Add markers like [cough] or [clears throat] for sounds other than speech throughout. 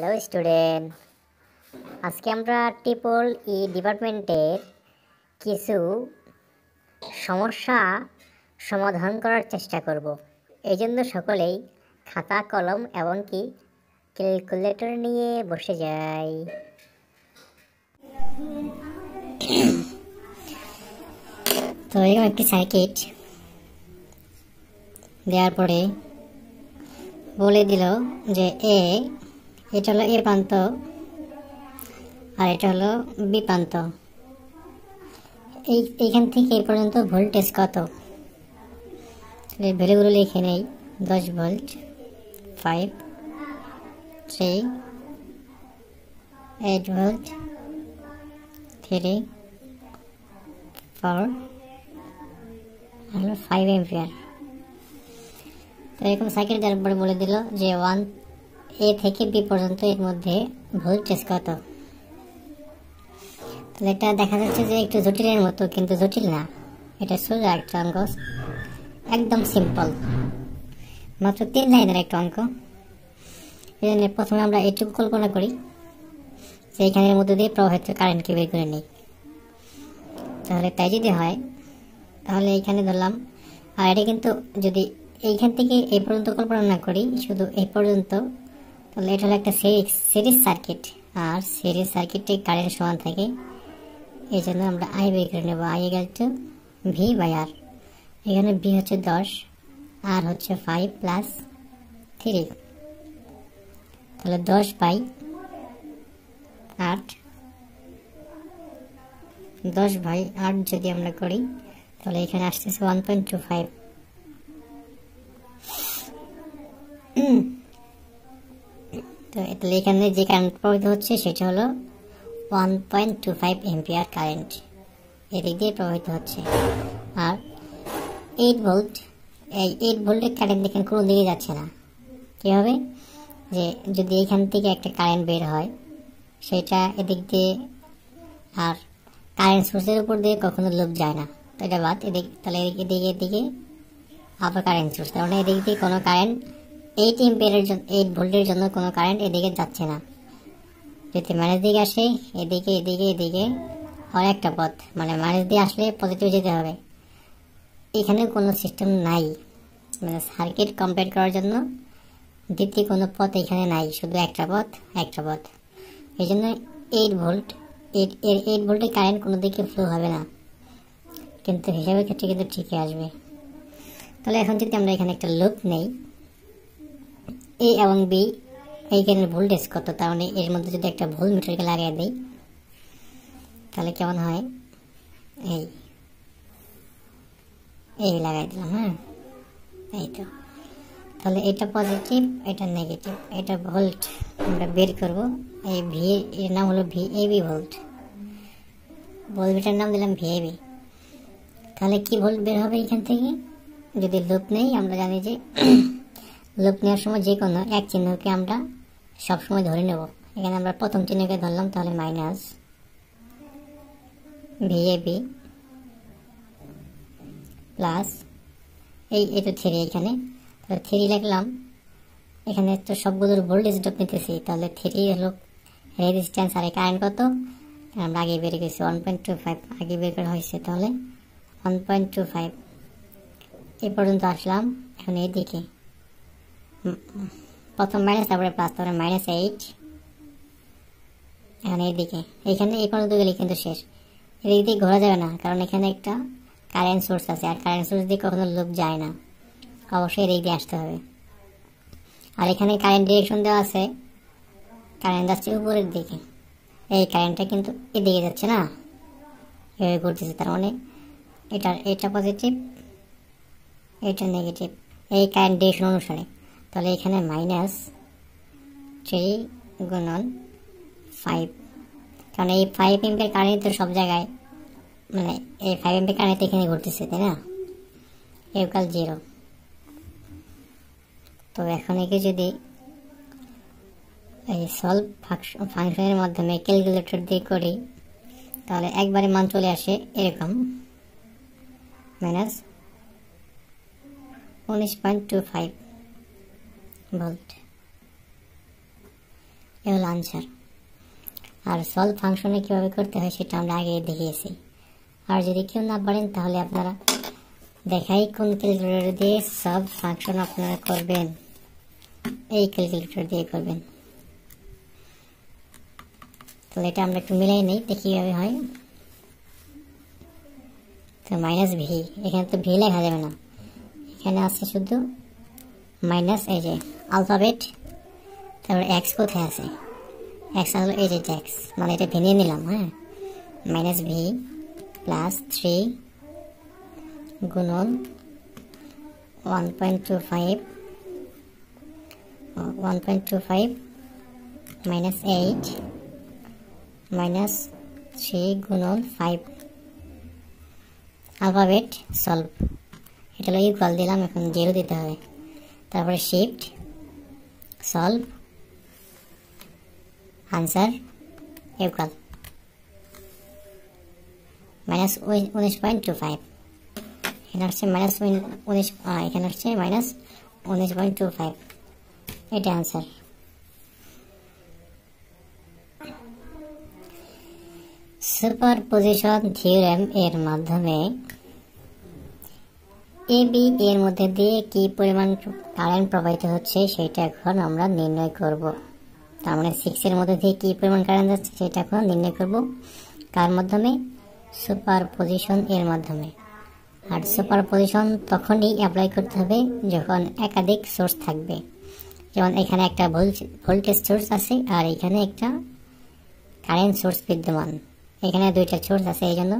Hello student আজকে আমরা triple ই ডিপার্টমেন্টের কিছু সমস্যা সমাধান করার চেষ্টা করব। এই জন্য সকলেই খাতা, কলম এমনকি ক্যালকুলেটর নিয়ে বসে যাই। তো এরকম একটি সার্কিট দেওয়ার পরে বলে দিল যে এ এটা হলো এ প্রান্ত আর এটা হলো বি প্রান্ত এই এইখান থেকে এ পর্যন্ত ভোল্টেজ কত? ভ্যালুগুলো লিখে নেই। দশ volt five three eight volt three four হলো ফাইভ এম্পিয়ার তো এরকম সাইকেল দেওয়ার পরে বলে দিল যে ওয়ান এ থেকে বি পর্যন্ত এর মধ্যে ভুল ভোল্টেজ কত তাহলে এটা দেখা যাচ্ছে যে একটু জটিলের মতো, কিন্তু জটিল না। এটা সোজা একটা অঙ্ক। একদম সিম্পল মাত্র তিন লাইনের একটা অঙ্ক। এই জন্য প্রথমে আমরা এইটুকু কল্পনা করি যে এখানের মধ্যে দিয়ে প্রবাহিত কারেন্টকে বের করে নিই। তাহলে তাই যদি হয়, তাহলে এইখানে ধরলাম, আর এটা কিন্তু যদি এইখান থেকে এই পর্যন্ত কল্পনা না করি, শুধু এই পর্যন্ত তাহলে এটা হলো একটা সিরিজ সিরিজ সার্কিট আর সিরিজ সার্কিটে কারেন্ট সমান থাকে। এই জন্য আমরা আই বের করে নেব। আই এগাল টু ভি বাই আর এখানে ভি হচ্ছে দশ আর হচ্ছে ফাইভ প্লাস থ্রি তাহলে দশ বাই আট। দশ বাই আট যদি আমরা করি, তাহলে এখানে আসতেছে ওয়ান পয়েন্ট টু ফাইভ তো তাহলে এখানে যে কারেন্ট প্রবাহিত হচ্ছে সেটা হলো one point two five ampere current এদিক দিয়ে প্রবাহিত হচ্ছে। আর এইট ভোল্ট এই এইট ভোল্টের কারেন্ট দেখেন কোনো দিকে যাচ্ছে না। কীভাবে যে যদি এখান থেকে একটা কারেন্ট বের হয়, সেটা এদিক দিয়ে আর কারেন্ট সোর্সের উপর দিয়ে কখনো লোভ যায় না। তো এটা বাদ, এদিক, তাহলে এদিকে এদিকে আবার কারেন্ট সোর্স তার মানে এদিক দিয়ে কোনো কারেন্ট এইট এম্পিয়ারের জন্য এইট ভোল্টের জন্য কোনো কারেন্ট এদিকে যাচ্ছে না। যদি মাইনাস দিকে আসে, এদিকে এদিকে এদিকে আর একটা পথ। মানে মাইনাস দিয়ে আসলে পজিটিভ যেতে হবে। এখানে কোনো সিস্টেম নাই। মানে সার্কিট কমপ্লিট করার জন্য দ্বিতীয় কোনো পথ এখানে নাই। শুধু একটা পথ একটা পথ। এই জন্য এইট ভোল্ট এইট এইট ভোল্টের কারেন্ট কোনো দিকে ফ্লো হবে না। কিন্তু হিসাবের ক্ষেত্রে কিন্তু ঠিকই আসবে। তাহলে এখন যদি আমরা এখানে একটা লুপ নেই এ এবং বি এইখানে ভোল্টেজ কত মানে এর মধ্যে যদি একটা ভোল্ট মিটারকে লাগিয়ে দিই, তাহলে কেমন হয়? এই এই লাগাই দিলাম হ্যাঁ? এই তো। তাহলে এটা পজিটিভ এটা নেগেটিভ এটা ভোল্ট আমরা বের করব। এই ভি এর নাম হলো V A AB volt voltmeter নাম দিলাম ভি এ এবি তাহলে কি ভোল্ট বের হবে এখান থেকে? যদি লুপ নেই, আমরা জানি যে লুপ নেওয়ার সময় যে কোনো এক চিহ্নকে আমরা সবসময় ধরে নেব। এখানে আমরা প্রথম চিহ্নকে ধরলাম, তাহলে মাইনাস ভিএবি প্লাস এই এটা থ্রি এখানে। তাহলে থ্রি লিখলাম, এখানে তো সবগুলোর ভোল্টেজ ড্রপ নিতেছি, তাহলে থ্রি হলো রেজিস্ট্যান্স আর কারেন্ট কত? আমরা আগে বের গেছি ওয়ান পয়েন্ট টু ফাইভ আগে বের করা হয়েছে, তাহলে one point two five A পর্যন্ত আসলাম, এখন এইদিকে। প্রথম মাইনাস, তারপরে প্লাস তারপরে মাইনাস এইট এখন এইদিকে। এইখানে এই পর্যন্ত গেলে কিন্তু শেষ। এদিক দিয়ে ঘোরা যাবে না, কারণ এখানে একটা কারেন্ট সোর্স আছে, আর কারেন্ট সোর্স দিয়ে কখনো লোক যায় না। অবশ্যই এদিক দিয়ে আসতে হবে। আর এখানে কারেন্ট ডিরেকশন দেওয়া আছে। কারেন্ট যাচ্ছে উপরের দিকে। এই কারেন্টটা কিন্তু এদিকে যাচ্ছে না। এভাবে ঘুরতেছে, তার মানে এটা এটা পজিটিভ এটা নেগেটিভ এই কারেন্ট ডিরেকশন অনুসারে। তাহলে এখানে মাইনাস থ্রি গুণন ফাইভ কারণ এই ফাইভ এমপের কারেন্ট তো সব জায়গায় মানে এই ফাইভ এমপের কারেন্ট এখানে ঘুরতেছে, তাই না? একাল জিরো তো এখন একে যদি এই সলভ ফাংশনের মাধ্যমে ক্যালকুলেটর দিয়ে করি, তাহলে একবারে মান চলে আসে এরকম। মাইনাস উনিশ পয়েন্ট টু ফাইভ ভোল্ট এ হলো আনসার আর সলভ ফাংশনে কীভাবে করতে হয় সেটা আমরা আগে দেখিয়েছি। আর যদি কেউ না পারেন, তাহলে আপনারা দেখাই কোন ক্যালকুলেটর দিয়ে সব ফাংশন আপনারা করবেন। এই ক্যালকুলেটর দিয়ে করবেন। তাহলে এটা আমরা একটু মিলাই নেই, দেখি কীভাবে হয়। তো মাইনাস ভি এখানে তো ভি লেখা যাবে না। এখানে আছে শুধু মাইনাস এই যে আলফাবেট তারপর এক্স কোথায় আছে? এক্স হলো এই যে এক্স মানে এটা ভেঙে নিলাম হ্যাঁ? মাইনাস ভি প্লাস থ্রি গুণন one point two five one point two five minus eight minus three গুণন ফাইভ আলফাবেট সলভ এটা হলো ইকুয়াল দিলাম, এখন জিরো দিতে হবে। তারপরে shift solve answer equal minus উনিশ পয়েন্ট টু ফাইভ এখানে হচ্ছে মাইনাস উনিশ এখানে হচ্ছে মাইনাস উনিশ পয়েন্ট টু ফাইভ এটা আনসার সুপার পজিশন থিওরেম এর মাধ্যমে এ বি এর মধ্যে দিয়ে কি পরিমাণ কারেন্ট প্রবাহিত হচ্ছে সেটা এখন আমরা নির্ণয় করব। তার মানে সিক্সের মধ্যে দিয়ে কি পরিমাণ কারেন্ট যাচ্ছে সেটা এখন নির্ণয় করব। কার মাধ্যমে? সুপার পজিশন এর মাধ্যমে। আর সুপার পজিশন তখনই অ্যাপ্লাই করতে হবে যখন একাধিক সোর্স থাকবে। যেমন এখানে একটা ভোল্টেজ সোর্স আছে আর এখানে একটা কারেন্ট সোর্স বিদ্যমান। এখানে দুইটা সোর্স আছে এই জন্য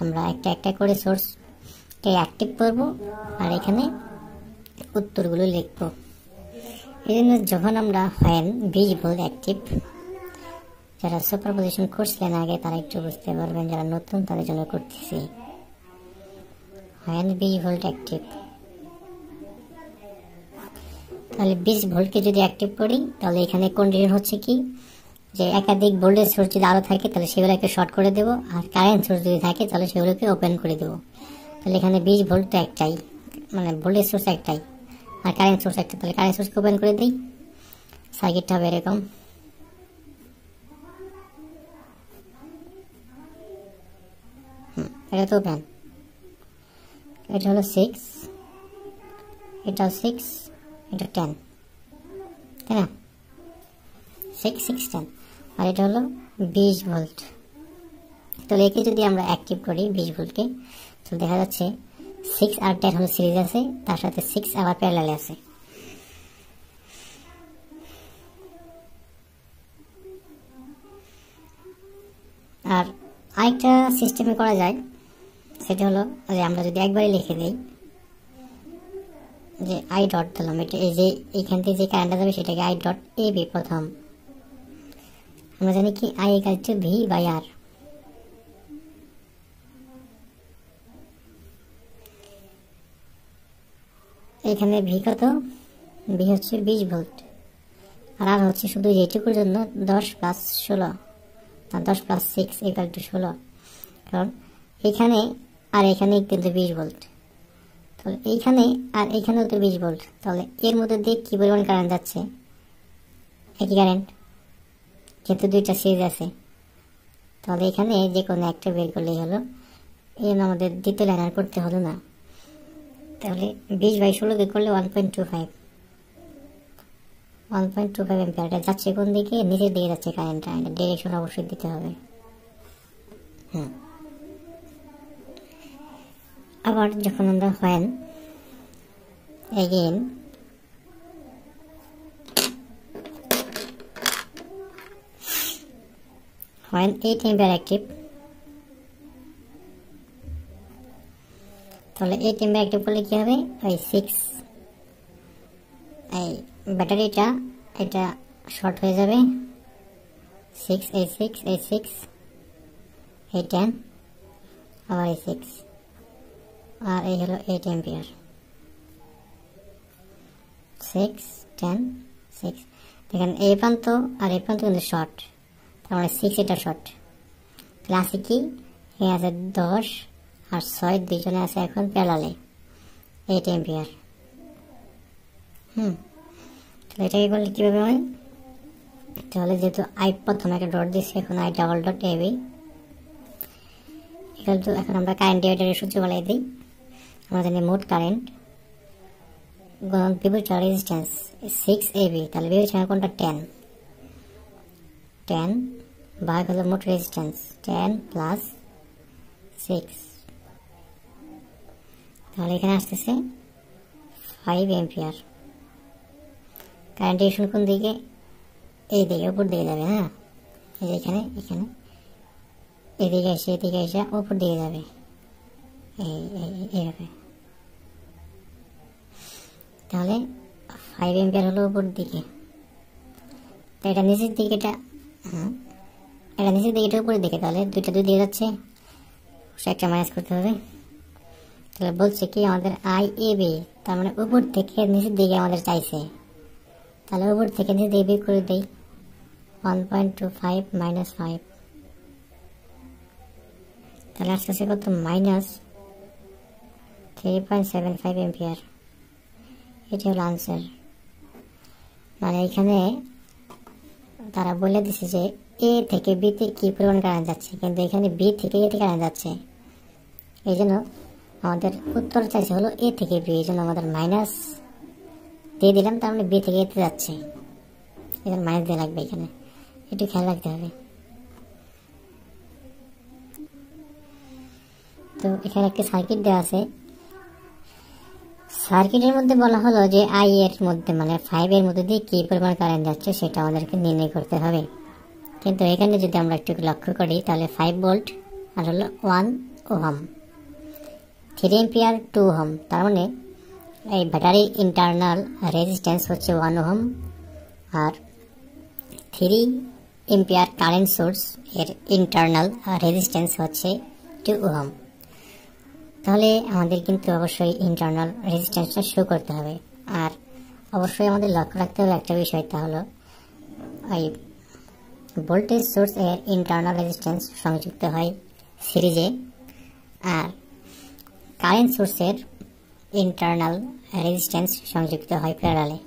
আমরা একটা একটা করে সোর্সকে অ্যাক্টিভ করব, আর এখানে উত্তরগুলো লিখব। এই জন্য যখন আমরা হ্যান ভোল্ট অ্যাক্টিভ যারা সুপার পজিশন করছিলেন আগে, তারা একটু বুঝতে পারবেন, যারা নতুন, তাদের জন্য করতেছি। হ্যান বিজ ভোল্ট অ্যাক্টিভ তাহলে বিশ ভোল্টকে যদি অ্যাক্টিভ করি, তাহলে এখানে কন্ডিশন হচ্ছে কি? যে একাধিক ভোল্টেজ সোর্স যদি আরও থাকে, তাহলে সেগুলোকে শর্ট করে দেবো, আর কারেন্ট সোর্স যদি থাকে, তাহলে সেগুলোকে ওপেন করে দেবো। তাহলে এখানে বিশ ভোল্ট তো একটাই মানে ভোল্টেজ সোর্স একটাই আর কারেন্ট সোর্স একটা তাহলে কারেন্ট সোর্সকে ওপেন করে দিই। সার্কিটটা হবে এরকম। এটা তো ওপেন এটা হলো সিক্স এটা সিক্স এটা টেন তাই না? সিক্স সিক্স টেন আর এটা হলো বিশ ভোল্ট। তাহলে একে যদি আমরা অ্যাক্টিভ করি বিশ ভোল্টকে তো দেখা যাচ্ছে সিক্স আর টেন হলো সিরিজ আছে, তার সাথে সিক্স আবার প্যারালালে আছে। আর আরেকটা সিস্টেমে করা যায়, সেটা হলো যে আমরা যদি একবারে লিখে দিই, যে আই ডট দিলাম, এটা এই যে এইখান থেকে যে কারেন্টটা যাবে সেটাকে আই ডট এ বি প্রথম। আমরা জানি কি I to V by R এখানে ভি কত? ভি হচ্ছে বিশ ভোল্ট। আর আর হচ্ছে শুধু এইটুকুর জন্য দশ প্লাস ষোলো। আর দশ প্লাস সিক্স ইকাল টু ষোলো। কারণ এখানে আর এখানে কিন্তু বিশ ভোল্ট। তাহলে এইখানে আর এইখানেও তো বিশ ভোল্ট। তাহলে এর মধ্যে দিয়ে কী পরিমাণ কারেন্ট যাচ্ছে? একই কারেন্ট যেহেতু দুইটা সিরিজ আছে। তাহলে এখানে যে কোনো একটা বের করলেই হলো। এই জন্য আমাদের দ্বিতীয় লাইন আর করতে হলো না। তাহলে বিশ বাই ষোলোকে করলে one point two five one point two five এম্পিয়ারটা যাচ্ছে কোন দিকে? নিচের দিকে যাচ্ছে কারেন্টটা এটা ডিরেকশন অবশ্যই দিতে হবে। হ্যাঁ আবার যখন আমরা when again when 8 ampere active তাহলে 8 ampere active করলে কি হবে? ওই সিক্স এই ব্যাটারিটা এটা শর্ট হয়ে যাবে। সিক্স এই সিক্স এই সিক্স এই 10 আবার এই 6 আর এই হলো 8 ampere 6 10 6 দেখেন, এই প্রান্ত আর এই প্রান্ত কিন্তু শর্ট তার মানে সিক্স এটা শর্ট আছে কি? আছে দশ আর ছয় দুইজনে আছে এখন প্যালালে এইট এম্পিয়ার হুম। তাহলে এটাকে করলে কীভাবে হয়? তাহলে যেহেতু আই প্রথমে একটা ডট দিচ্ছি এখন আই ডাবল ডট এবি এখানে তো এখন আমরা কারেন্ট ডিভাইডারের সূত্র বলাই দিই। আমরা জানি মোট কারেন্ট গুণন বিপরীত রেজিস্ট্যান্স সিক্স এবি তাহলে বিপরীত কোনটা? টেন টেন ভাগ হলো মোট রেজিস্ট্যান্স টেন প্লাস সিক্স তাহলে এখানে আসতেছে ফাইভ এম্পিয়ার কারেন্ট ডিরেকশন কোন দিকে? এই দিকে, উপর দিকে যাবে হ্যাঁ? এই এখানে এখানে। এদিকে এসে এদিকে এসে উপর দিকে যাবে। এই এইভাবে। তাহলে ফাইভ এম্পিয়ার হলো উপর দিকে। তো এটা নিচের দিকে এটা হ্যাঁ? এটা নিচের দিকে এটা উপরের দিকে, তাহলে দুইটা দুই দিয়ে যাচ্ছে। একটা মাইনাস করতে হবে। তাহলে বলছে কি, আমাদের আই এ বি, তার মানে উপর থেকে নিচের দিকে আমাদের চাইছে। তাহলে উপর থেকে নিচের দিকে বের করে দেই। One point two five minus five তাহলে আসতেছে কত? Minus three point seven five ampere এটি হলো আনসার মানে এখানে তারা বলে দিছে যে, এ থেকে বিতে কি পরিমাণ কারেন্ট যাচ্ছে? কিন্তু এখানে বি থেকে এতে কারেন্ট যাচ্ছে। এই জন্য আমাদের উত্তর চাইছে হলো এ থেকে বি এই জন্য আমাদের মাইনাস দিয়ে দিলাম, তার মানে বি থেকে এতে যাচ্ছে। এখানে মাইনাস দিয়ে লাগবে এখানে। একটু খেয়াল রাখতে হবে। তো এখানে একটি সার্কিট দেওয়া আছে। সার্কিটের মধ্যে বলা হলো যে আই এর মধ্যে মানে ফাইভ এর মধ্যে দিয়ে কী পরিমাণ কারেন্ট যাচ্ছে সেটা আমাদেরকে নির্ণয় করতে হবে। কিন্তু এখানে যদি আমরা একটু লক্ষ্য করি, তাহলে ফাইভ ভোল্ট আর হলো one ohm. Three ampere two ohm, তার মানে এই ব্যাটারি ইন্টারনাল রেজিস্ট্যান্স হচ্ছে ওয়ান ওহম, আর থ্রি এম্পিয়ার কারেন্ট সোর্স এর ইন্টারনাল রেজিস্ট্যান্স হচ্ছে টু ওহম। তাহলে আমাদের কিন্তু অবশ্যই ইন্টারনাল রেজিস্ট্যান্সটা শো করতে হবে। আর অবশ্যই আমাদের লক্ষ্য রাখতে হবে একটা বিষয়, তা হলো ওই ভোল্টেজ সোর্স এর ইন্টারনাল রেজিস্ট্যান্স সংযুক্ত হয় সিরিজে, আর কারেন্ট সোর্সের ইন্টারনাল রেজিস্ট্যান্স সংযুক্ত হয় প্যারালে।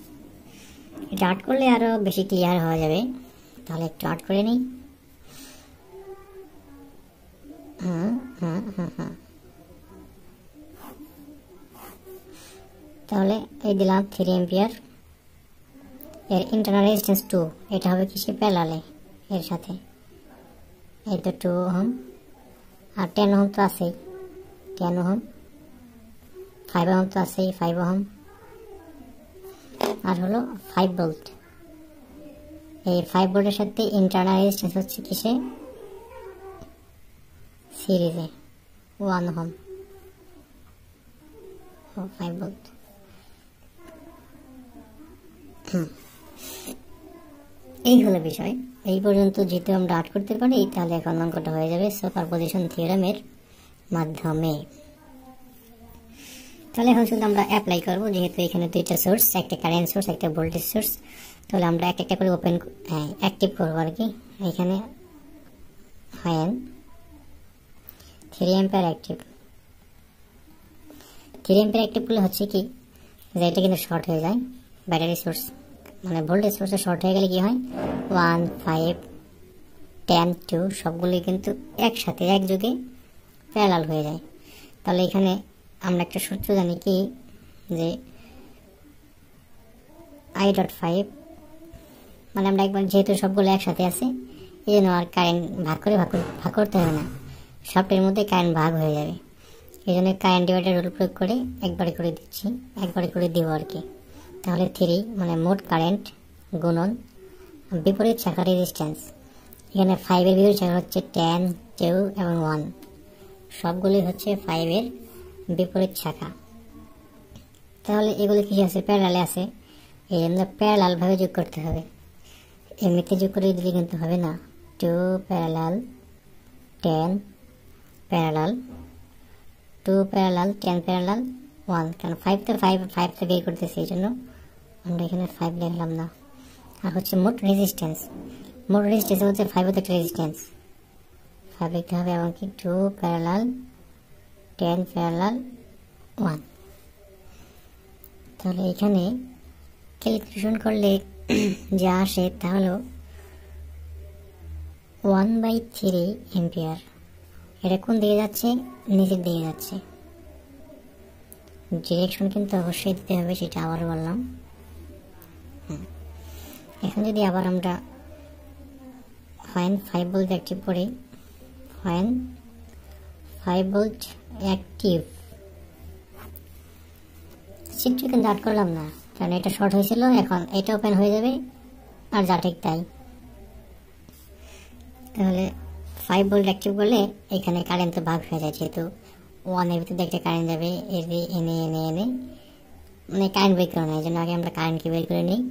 এটা আর্ট করলে আরও বেশি ক্লিয়ার হওয়া যাবে। তাহলে একটু আর্ট করে নিই। হুম হুম হুম হুম। তাহলে এই দিলাম থ্রি এম্পিয়ার এর ইন্টারনাল রেজিস্ট্যান্স টু এটা হবে কিসে প্যালালে এর সাথে। এই তো টু ওহম। আর টেন ওহম তো আছেই। Ten ohm. ফাইভ ওহম তো আছেই ফাইভ ওহম আর হলো ফাইভ ভোল্ট এই ফাইভ ভোল্টের সাথে ইন্টারনাল রেজিস্ট্যান্স হচ্ছে কিসে? সিরিজে ওয়ান ওহম ও ফাইভ ভোল্ট এই হলো বিষয়। এই পর্যন্ত যেহেতু আমরা আর্ট করতে পারি, তাহলে এখন অঙ্কটা হয়ে যাবে সুপার পজিশন থিওরামের মাধ্যমে। তাহলে এখন শুধু আমরা অ্যাপ্লাই করব, যেহেতু এখানে দুইটা সোর্স একটা কারেন্ট সোর্স একটা ভোল্টেজ সোর্স তাহলে আমরা এক একটা করে ওপেন অ্যাক্টিভ করব আর কি। এখানে হ্যান three ampere active three ampere active করলে হচ্ছে কি, যে এটা কিন্তু শর্ট হয়ে যায় ব্যাটারি সোর্স মানে ভোল্টেজ সোর্সে শর্ট হয়ে গেলে কি হয়? ওয়ান ফাইভ টেন টু সবগুলোই কিন্তু একসাথে, একযোগে প্যারাল হয়ে যায়। তাহলে এখানে আমরা একটা সূত্র জানি কি? যে আই ডট ফাইভ মানে আমরা একবার যেহেতু সবগুলো একসাথে আছে, এই জন্য আর কারেন্ট ভাগ করে ভাগ ভাগ করতে হবে না। সবটির মধ্যে কারেন্ট ভাগ হয়ে যাবে। এই জন্য কারেন্ট ডিভাইডার রুল প্রয়োগ করে একবারে করে দিচ্ছি, একবারে করে দিব আর কি। তাহলে থ্রি মানে মোট কারেন্ট গুণন বিপরীত শাখা রেজিস্ট্যান্স এখানে ফাইভের বিপরীত শাখা হচ্ছে টেন টু এবং ওয়ান সবগুলি হচ্ছে ফাইভের বিপরীত শাখা। তাহলে এগুলো কি আছে? প্যারালে আছে। এই জন্য প্যারালালভাবে যোগ করতে হবে। এমনিতে যোগ করে দিলে কিন্তু হবে না। Two parallel ten parallel two parallel ten parallel one কারণ ফাইভ তো ফাইভ ফাইভ তো বের করতেছি এই জন্য আমরা এখানে ফাইভ লিখলাম না। আর হচ্ছে মোট রেজিস্ট্যান্স মোট রেজিস্ট্যান্স হচ্ছে ফাইভ হচ্ছে রেজিস্ট্যান্স ফাইভ লিখতে হবে এবং কি? Two parallel ten parallel one তাহলে এখানে ক্যালকুলেশন করলে [clears throat] যা আসে তা হলো ওয়ান বাই থ্রি এম্পিয়ার এটা কোন দিকে যাচ্ছে? নিচের দিকে যাচ্ছে। ডিরেকশন কিন্তু অবশ্যই দিতে হবে, সেটা আবার বললাম। এখন যদি আবার আমরা ফাইন ফাইভ ভোল্ট অ্যাক্টিভ করি ফাইন ফাইভ ভোল্ট অ্যাক্টিভ সিটটা কিন্তু আট করলাম না। কারণ এটা শর্ট হয়েছিল, এখন এটা ওপেন হয়ে যাবে, আর যা ঠিক তাই। তাহলে ফাইভ ভোল্ট অ্যাক্টিভ করলে এখানে কারেন্ট তো ভাগ হয়ে যায়, যেহেতু ওয়ানের ভিতরে একটা কারেন্ট যাবে এনে এনে এনে। মানে কারেন্ট বের করে নেয় জন্য আগে আমরা কারেন্টকে বের করে নিই।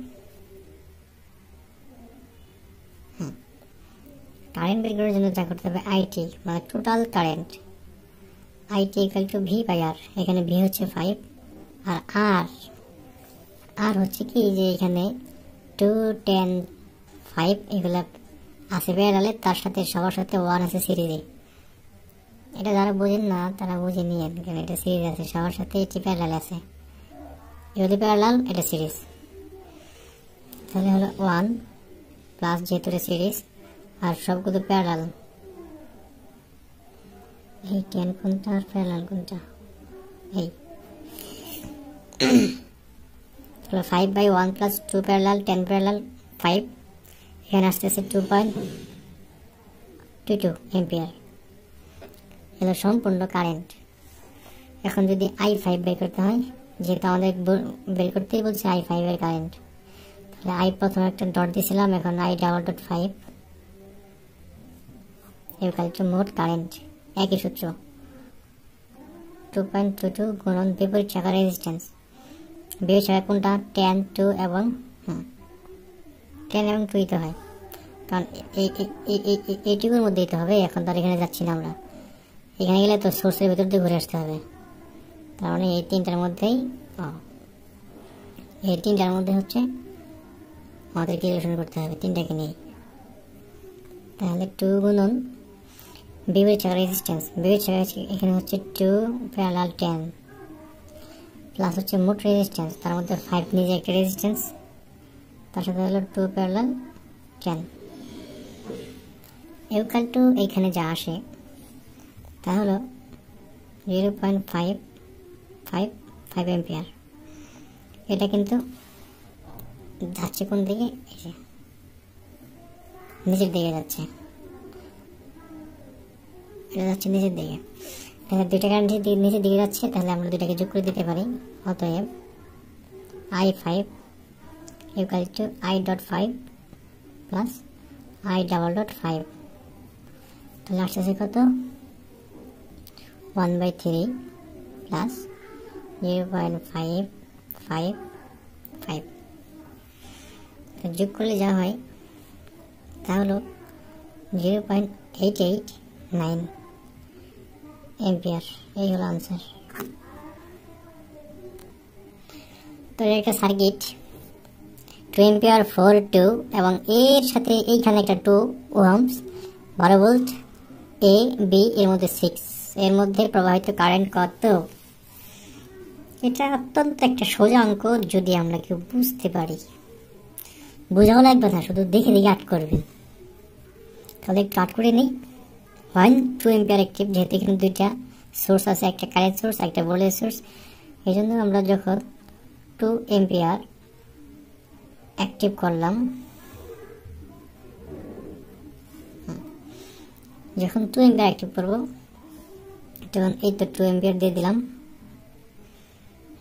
কারেন্ট বের করার জন্য যা করতে হবে আইটি মানে total current IT equal to V by R এখানে ভি হচ্ছে ফাইভ আর আর আর হচ্ছে কি যে এখানে টু টেন ফাইভ এগুলা আছে বেড়ালে তার সাথে সবার সাথে ওয়ান আছে সিরিজে এটা যারা বোঝেন না, তারা বুঝে নিয়ে কারণ এটা সিরিজ আছে, সবার সাথে এটি প্যারালাল আছে। যদি প্যারালাল এটা সিরিজ তাহলে হলো ওয়ান প্লাস যেহেতু সিরিজ আর সবগুলো প্যারালাল এই টেন কোনটা আর প্যারালাল কোনটা? এই। তাহলে five by one plus two parallel ten parallel five এখানে আসতেছে two point two two ampere এগুলো সম্পূর্ণ কারেন্ট এখন যদি আই ফাইভ বের করতে হয়, যেহেতু আমাদের বের করতেই বলছে আই ফাইভের কারেন্ট তাহলে আই প্রথমে একটা ডট দিয়েছিলাম, এখন আই ডাবল ডট ফাইভ এবার মোট কারেন্ট একই সূত্র। টু পয়েন্ট টু টু গুণন বিপরীত শাখা রেজিস্ট্যান্স বিপরীত শাখা কোনটা? টেন টু এবং টেন এবং টুই তো হয়। কারণ এই- এই- এই- এই- এই- এইটুকুর মধ্যেই তো হবে, এখন তো আর এখানে যাচ্ছি না আমরা। এখানে গেলে তো সোর্সের ভিতর দিয়ে ঘুরে আসতে হবে। তার মানে এই তিনটার মধ্যেই এই তিনটার মধ্যে হচ্ছে আমাদের ক্যালকুলেশন করতে হবে, তিনটাকে নিয়ে। তাহলে টু গুণন শাখা রেজিস্ট্যান্স শাখা এখানে হচ্ছে টু প্যারালাল টেন প্লাস হচ্ছে মোট রেজিস্ট্যান্স তার মধ্যে ফাইভ নিজে একটা রেজিস্ট্যান্স তার সাথে হলো two parallel ten equal to এইখানে যা আসে, তা হলো zero point five five five ampere এটা কিন্তু যাচ্ছে কোন দিকে? নিচের দিকে যাচ্ছে। এটা যাচ্ছে নিচের দিকে। তাহলে দুইটা কারেন্ট নিচের দিকে যাচ্ছে, তাহলে আমরা দুইটাকে যোগ করে দিতে পারি। অতএব I five equal to I dot five plus I double dot five তাহলে আসতেছে কত? One by three plus zero point five five five যোগ করলে যা হয়, তা হলো zero point eight eight nine ampere এই হলো আনসার তো একটা circuit two ampere four two এবং এর সাথে এইখানে একটা টু ওহামস বারো ভোল্ট এ বি এর মধ্যে সিক্স এর মধ্যে প্রবাহিত কারেন্ট কত? এটা অত্যন্ত একটা সোজা অঙ্ক যদি আমরা কেউ বুঝতে পারি। বোঝাও লাগবে না, শুধু দেখে দেখে আট করবেন। তাহলে একটু আট করে নিই। ওয়ান টু এম্পিয়ার অ্যাক্টিভ যেহেতু এখানে দুইটা সোর্স আছে, একটা কারেন্ট সোর্স একটা ভোল্টেজ সোর্স এই জন্য আমরা যখন টু এম্পিয়ার অ্যাক্টিভ করলাম, যখন টু এম্পিয়ার অ্যাক্টিভ করব, তখন এই তো টু এম্পিয়ার দিয়ে দিলাম।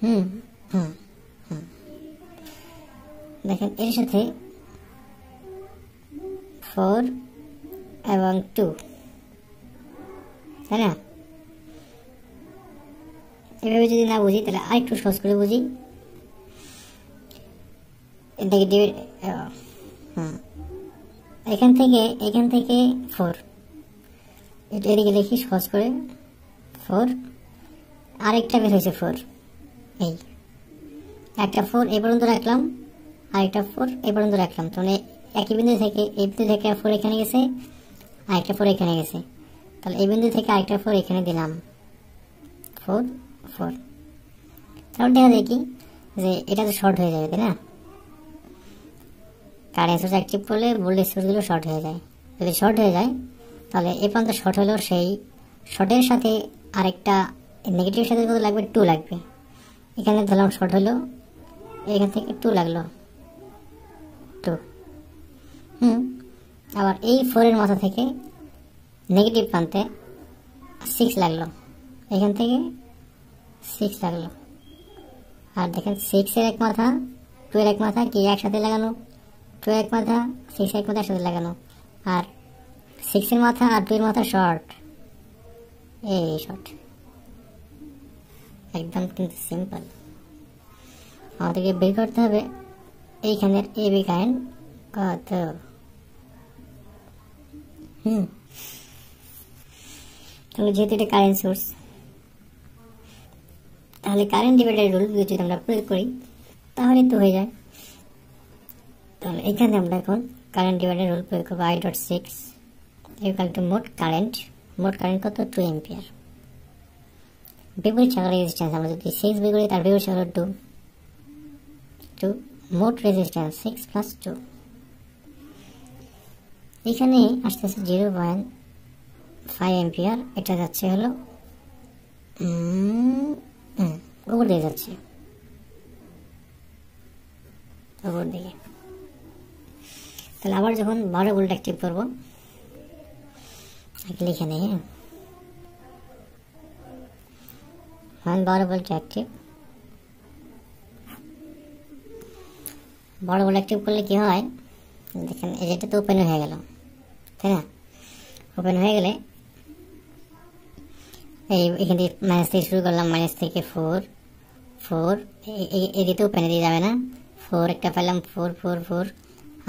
হুম হুম হুম। দেখেন, এর সাথে ফোর এবং টু তাই না? এভাবে যদি না বুঝি, তাহলে আরেকটু সহজ করে বুঝি। নেগেটিভ হুম। এখান থেকে এখান থেকে ফোর এদিকে লিখি সহজ করে। ফোর আরেকটা বের হয়েছে ফোর এই। একটা ফোর এই পর্যন্ত রাখলাম। আরেকটা ফোর এই পর্যন্ত রাখলাম। তো মানে একই বিন্দু থেকে, এই বিন্দু থেকে ফোর এখানে গেছে, আরেকটা ফোর এখানে গেছে। তাহলে এই বিন্দু থেকে আরেকটা ফোর এখানে দিলাম। ফোর ফোর তাহলে দেখা যায় কি? যে এটা তো শর্ট হয়ে যাবে, তাই না? কারেন্ট সোর্স অ্যাক্টিভ করলে ভোল্টেজ সোর্সগুলো শর্ট হয়ে যায়। যদি শর্ট হয়ে যায়, তাহলে এ পর্যন্ত শর্ট হলেও সেই শর্টের সাথে আরেকটা নেগেটিভের সাথে কত লাগবে? টু লাগবে। এখানে ধরলাম শর্ট হলো, এখান থেকে টু লাগল। টু হুম। আবার এই ফোরের মাথা থেকে নেগেটিভ প্রান্তে সিক্স লাগল। এখান থেকে সিক্স লাগল। আর দেখেন সিক্সের এক মাথা টু এর এক মাথা কি একসাথে লাগানো? টু এক মাথা সিক্স এক মাথা একসাথে লাগানো। আর সিক্সের মাথা আর টু এর মাথা শর্ট এই শর্ট একদম কিন্তু সিম্পল আমাদেরকে বের করতে হবে এইখানের এ বি কারেন্ট কত? হুম। তাহলে যেহেতু এটা কারেন্ট সোর্স তাহলে কারেন্ট ডিভাইডার রুল যদি আমরা প্রয়োগ করি, তাহলে তো হয়ে যায়। তাহলে এখানে আমরা এখন কারেন্ট ডিভাইডার রুল প্রয়োগ করব I dot six equal to মোট কারেন্ট মোট কারেন্ট কত? টু এম্পিয়ার বিপরীত শাখা রেজিস্ট্যান্স আমরা যদি সিক্স করি, তার বিপরীত শাখা টু টু মোট রেজিস্ট্যান্স সিক্স প্লাস টু এখানে আসতেছে জিরো পয়েন্ট ফাইভ এম্পিয়ার এটা যাচ্ছে হলো উপর দিয়ে যাচ্ছে। উপর দিকে। তাহলে আবার যখন বারো ভোল্ট অ্যাক্টিভ করব লিখে নেই হ্যাঁ। বারো ভোল্ট অ্যাক্টিভ বড় ভোল্ট অ্যাক্টিভ করলে কি হয়? দেখেন, এই যেটা তো ওপেন হয়ে গেল, তাই না? ওপেন হয়ে গেলে এই, এখান থেকে মাইনাস থেকে শুরু করলাম মাইনাস থেকে ফোর ফোর এদিকে ওপেন দিয়ে যাবে না। ফোর একটা পেলাম ফোর ফোর ফোর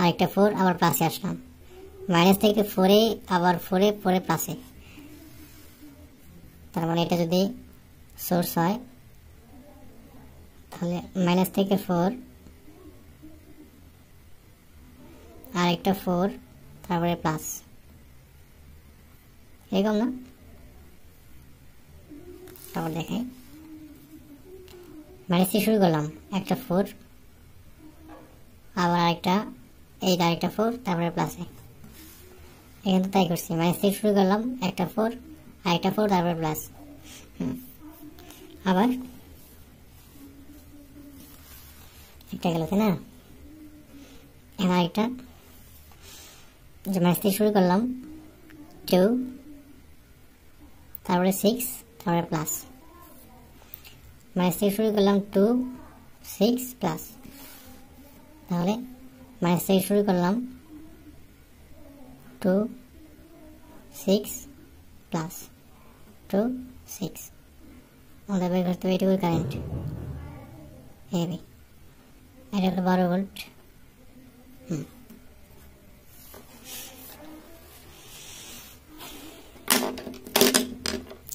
আর একটা ফোর আবার প্লাসে আসলাম। মাইনাস থেকে ফোরে আবার ফোরে ফোরে প্লাসে তার মানে এটা যদি সোর্স হয়, তাহলে মাইনাস থেকে ফোর আর একটা ফোর তারপরে প্লাস এরকম না? তারপর দেখাই। থেকে শুরু করলাম। একটা ফোর আবার আরেকটা, এই আরেকটা ফোর তারপরে প্লাসে এখানে তো তাই করছি। মাইনাস থেকে শুরু করলাম, একটা ফোর আরেকটা ফোর তারপরে প্লাস আবার একটা গেল না? এখন আরেকটা। যে মাইনাস থেকে শুরু করলাম টু তারপরে সিক্স তারপরে প্লাস মাইনাস শুরু করলাম টু সিক্স প্লাস। তাহলে মাইনাস থেকে শুরু করলাম two six plus two six. আমাদের বের করতে হবে এটুকু কারেন্ট। হেভি এটা হলো বারো ভোল্ট। হুম।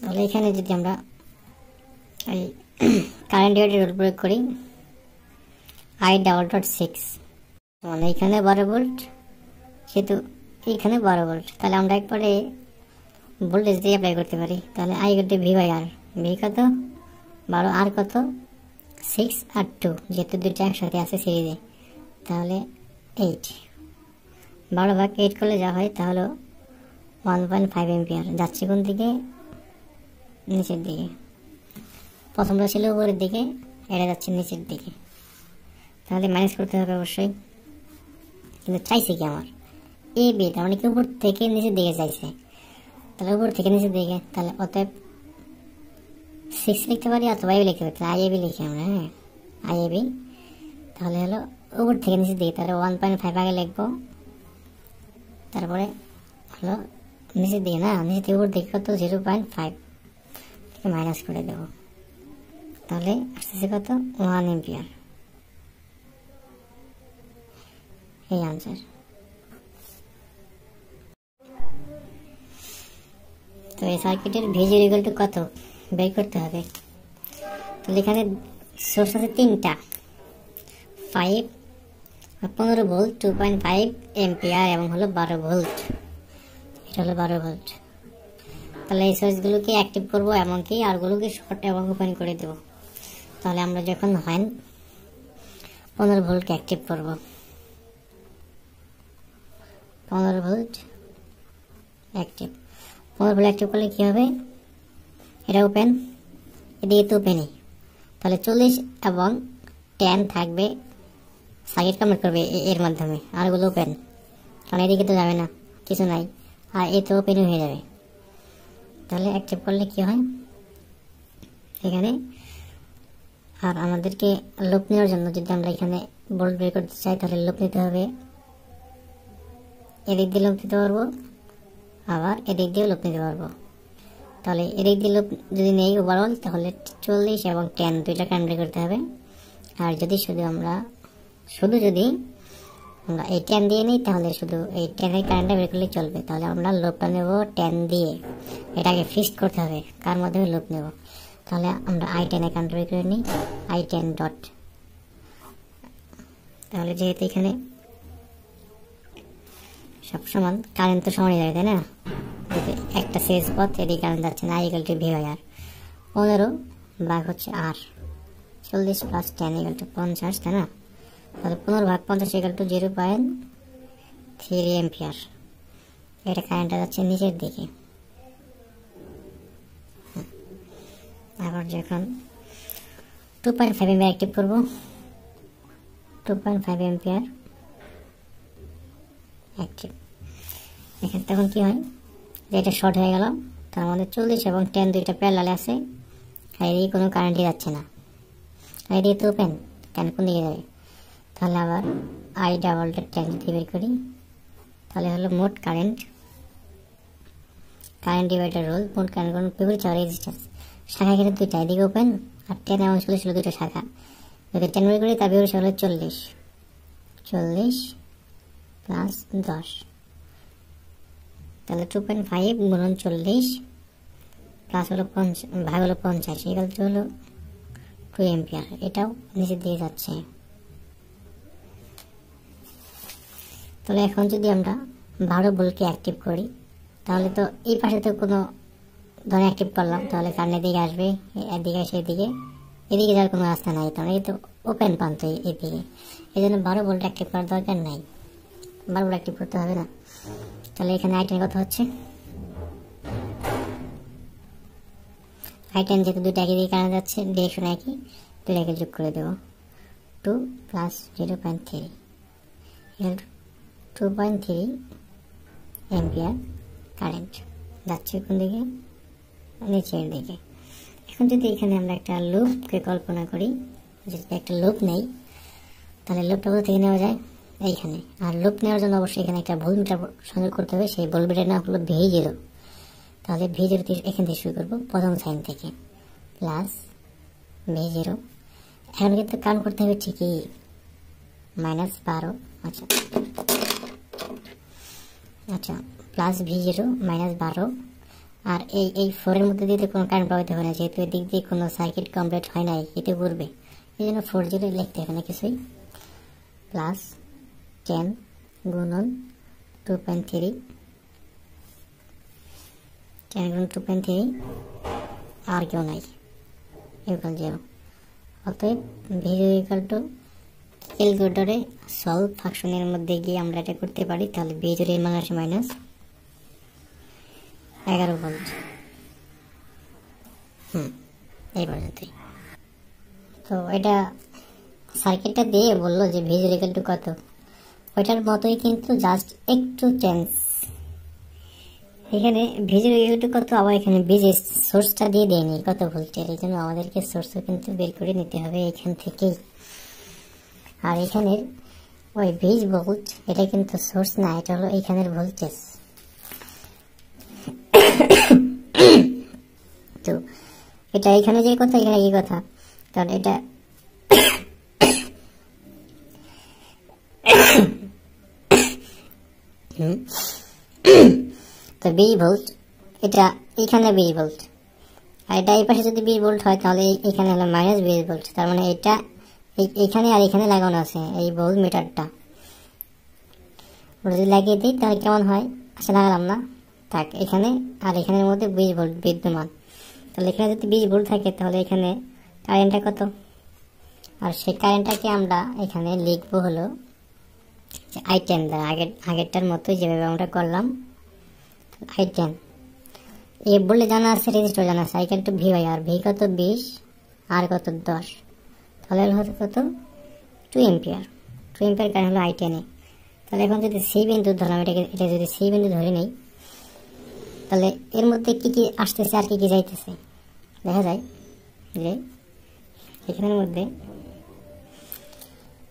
তাহলে এখানে যদি আমরা এই কারেন্ট ডিভাইডার রুল প্রয়োগ করি। আই ডাবল ডট সিক্স মানে এখানে বারো ভোল্ট সেহেতু এইখানে বারো ভোল্ট তাহলে আমরা একবারে ভোল্টেজ দিয়ে অ্যাপ্লাই করতে পারি। তাহলে আই করতে ভি বাই আর ভি কত? বারো। আর কত? সিক্স আর টু যেহেতু দুটো একসাথে আছে সিরিজে তাহলে এইট বারো ভাগ এইট করলে যা হয়, তাহলে ওয়ান পয়েন্ট ফাইভ এমপিয়ার যাচ্ছে কোন দিকে? নিচের দিকে। প্রথমটা ছিল উপরের দিকে, এটা যাচ্ছে নিচের দিকে। তাহলে ম্যানেজ করতে হবে অবশ্যই। কিন্তু চাইছে কি আমার? এ বি তার মানে কি উপর থেকে নিচের দিকে চাইছে? তাহলে উপর থেকে নিচের দিকে, তাহলে অতএব সিক্স লিখতে পারি অথবা এবি লিখতে পারি। আই এবি লিখি আমরা হ্যাঁ? আই এবি তাহলে হলো উপর থেকে নিচের দিকে, তাহলে ওয়ান পয়েন্ট ফাইভ আগে লিখব। তারপরে হলো নিচের দিকে না, নিচের দিকে উপর দিকে কত? জিরো পয়েন্ট ফাইভ মাইনাস করে দেব। তাহলে আসতেছে কত? ওয়ান এম্পিয়ার এই আনসার তো এই সার্কিটের ভিজি ইকুয়াল কত? বের করতে হবে। তাহলে এখানে সোর্স আছে তিনটা। ফাইভ পনেরো volt two point five ampere এবং হলো বারো ভোল্ট এটা হলো বারো ভোল্ট তাহলে এই সোর্সগুলোকে অ্যাক্টিভ করব, এমনকি আরগুলোকে শর্ট এবং ওপেন করে দেব। তাহলে আমরা যখন হয়, পনেরো ভোল্টকে অ্যাক্টিভ করব। পনেরো ভোল্ট অ্যাক্টিভ পনেরো ভোল্ট অ্যাক্টিভ করলে কী হবে? এটা ওপেন এদিকে তো ওপেনই তাহলে চল্লিশ এবং টেন থাকবে সার্কিট কমপ্লিট করবে এর মাধ্যমে, আর ওগুলো ওপেন কারণ এদিকে তো যাবে না, কিছু নাই, আর এ তো ওপেনই হয়ে যাবে। তাহলে অ্যাক্টিভ করলে কি হয়? এখানে আর আমাদেরকে লোপ নেওয়ার জন্য যদি আমরা এখানে বোল্ট বের করতে চাই, তাহলে লোপ নিতে হবে। এদিক দিয়ে লোপ নিতে পারব, আবার এদিক দিয়েও লোপ নিতে পারব। তাহলে এদিক দিয়ে লোপ যদি নেই ওভারঅল তাহলে চল্লিশ এবং টেন দুইটা কারেন্ট বের করতে হবে। আর যদি শুধু আমরা, শুধু যদি আমরা এই টেন দিয়ে নিই, তাহলে শুধু এই টেনের কারেন্টটা বের করলে চলবে। তাহলে আমরা লোপটা নেব টেন দিয়ে। এটাকে ফিক্সড করতে হবে। কার মাধ্যমে লোপ নেব? তাহলে আমরা আই টেন বের করে নিই আই টেন ডট তাহলে যেহেতু এখানে সব সমান কারেন্ট তো সমানই যাবে তাই না? একটা শেষ পথ, এদিকে কারেন্ট যাচ্ছে না ইকাল টু ভি আর। পনেরো ভাগ হচ্ছে আর চল্লিশ প্লাস টেন ইকাল টু পঞ্চাশ, তাই না? তাহলে পনেরো ভাগ পঞ্চাশ equal to zero point three ampere এটা কারেন্টটা যাচ্ছে নিচের দিকে। আবার যখন two point five ampere active করব। Two point five ampere active এখানে তখন কি হয়? যে এটা শর্ট হয়ে গেল, তার মধ্যে চল্লিশ এবং টেন দুইটা প্যারালাল আছে। আর এদিকে কোনো কারেন্টই যাচ্ছে না। আর এদিকে তো ওপেন টেন কোন দিকে যাবে? তাহলে আবার আই ডাবলটা টেন যদি বের করি, তাহলে হলো মোট কারেন্ট কারেন্ট ডিভাইডার রোল মোট কারেন্ট কোন চার রেজিস্ট্যান্স শাখা কিন্তু দুইটা, এদিকে ওপেন আর টেন এবং হলো দুটো শাখা। যদি টেন বের করি, তার হলো চল্লিশ। চল্লিশ প্লাস দশ। তাহলে টু পয়েন্ট ফাইভ গুণন চল্লিশ প্লাস হলো পঞ্চাশ ভাগ হলো পঞ্চাশ। এগুলো তো হলো টু এম্পিয়ার এটাও নিচে দিয়ে যাচ্ছে। তাহলে এখন যদি আমরা বারো বলকে অ্যাক্টিভ করি, তাহলে তো এই পাশে তো কোনো ধরে অ্যাক্টিভ করলাম, তাহলে কারেন্ট এদিকে আসবে এ- এদিকে আসে এদিকে এদিকে যাওয়ার কোনো রাস্তা নাই তাহলে এই তো ওপেন প্রান্ত এই- এদিকে। এই জন্য বারো ভোল্ট অ্যাক্টিভ করার দরকার নাই। বারো ভোল্ট অ্যাক্টিভ করতে হবে না। তাহলে এখানে আইটেন কথা হচ্ছে? আইটেন যেহেতু দুটো একই দিকে কারেন্ট যাচ্ছে ডিরেকশন একই দুটাকে যোগ করে দেবো। Two plus zero point three two point three ampere current যাচ্ছে কোন দিকে? নিচের দিকে। এখন যদি এখানে আমরা একটা লুপকে কল্পনা করি, যদি একটা লুপ নেই, তাহলে লুপটা কোথা থেকে নেওয়া যায়? এইখানে। আর লুপ নেওয়ার জন্য অবশ্যই এখানে একটা ভুল মিটার সংযোগ করতে হবে, সেই ভুল মিটার নাম হলো ভি জিরো তাহলে ভি জিরো এখান থেকে শুরু করব, প্রথম সাইন থেকে। প্লাস ভি জিরো এখন কিন্তু কাউন্ট করতে হবে ঠিকই। মাইনাস বারো। আচ্ছা। আচ্ছা প্লাস ভি জিরো মাইনাস বারো। আর এই এই ফোরের মধ্যে দিয়ে কোনো কারেন্ট প্রবাহিত হয় না, যেহেতু এদিক দিয়ে কোনো সার্কিট কমপ্লিট হয় নাই, এতে ঘুরবে। এই জন্য ফোর জিরো লিখতে হবে না কিছুই প্লাস টেন গুণন টু পয়েন্ট থ্রি টেন গুণন টু পয়েন্ট থ্রি আর কেউ নাই ইকুয়াল জিরো অতএব ভিডিও ইকুয়াল টু ক্যালকুলেটরে সলভ ফাংশনের মধ্যে গিয়ে আমরা এটা করতে পারি, তাহলে বিজুরির মান আসে মাইনাস এগারো ভোল্ট হুম, এই পর্যন্তই। তো এটা সার্কিটটা দিয়ে বলল যে ভিজ ইকুয়াল টু কত? ওইটার মতোই কিন্তু জাস্ট একটু চেঞ্জ এখানে ভিজের ইকুয়াল টু কত? আবার এখানে ভিজের সোর্সটা দিয়ে দেয়নি। কত ভোল্টের এই জন্য আমাদেরকে সোর্সও কিন্তু বের করে নিতে হবে এখান থেকেই। আর এখানের ওই ভিজ ভোল্ট এটা কিন্তু সোর্স না, এটা হলো এখানের ভোল্টেজ তো এটা এখানে যে কথা, এখানে এই কথা। কারণ এটা তো বিশ ভোল্ট এটা এখানে বিশ ভোল্ট আর এটা এই পাশে যদি বিশ ভোল্ট হয়, তাহলে এখানে হলো মাইনাস বিশ ভোল্ট তার মানে এটা এখানে আর এখানে লাগানো আছে, এই ভোল্ট মিটারটা ওটা যদি লাগিয়ে দিই, তাহলে কেমন হয়? আচ্ছা লাগালাম না। থাক, এখানে আর এখানের মধ্যে বিশ ভোল্ট বিদ্যমান। তাহলে এখানে যদি বিশ ভোল্ট থাকে, তাহলে এখানে কারেন্টটা কত? আর সেই কারেন্টটাকে আমরা এখানে লিখব হলো আই টেন দ্বারা, আগের, আগেরটার মতো যেভাবে আমরা করলাম আই টেন এ বলে জানা আছে রেজিস্টার জানা আছে I two V by R V কত বিশ আর কত দশ। তাহলে হলো কত? Two ampere two ampere current হলো আই টেনে তাহলে এখন যদি সি বিন্দু ধরলাম, এটাকে, এটা যদি সি বিন্দু ধরে নেই তাহলে এর মধ্যে কি কি আসতেছে আর কি কি যাইতেছে? দেখা যায়। যে এখানের মধ্যে